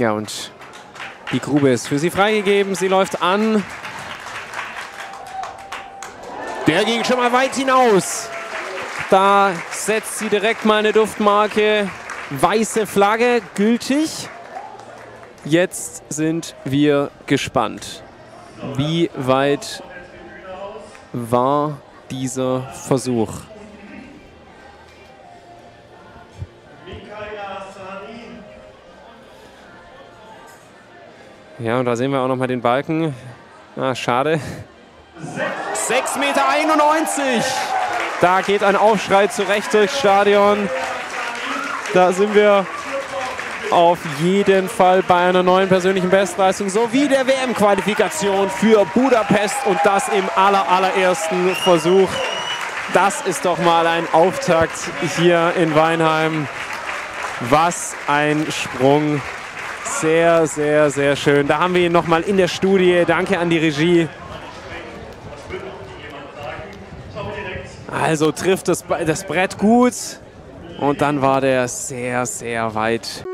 Ja, und die Grube ist für sie freigegeben. Sie läuft an. Der ging schon mal weit hinaus. Da setzt sie direkt mal eine Duftmarke. Weiße Flagge, gültig. Jetzt sind wir gespannt. Wie weit war dieser Versuch? Ja, und da sehen wir auch noch mal den Balken. Ah, schade. 6,91 Meter. Da geht ein Aufschrei zurecht durchs Stadion. Da sind wir auf jeden Fall bei einer neuen persönlichen Bestleistung sowie der WM-Qualifikation für Budapest und das im aller, allerersten Versuch. Das ist doch mal ein Auftakt hier in Weinheim. Was ein Sprung. Sehr, sehr, sehr schön. Da haben wir ihn nochmal in der Studie. Danke an die Regie. Also trifft das, das Brett gut und dann war der sehr, sehr weit.